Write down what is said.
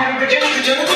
Have a good day,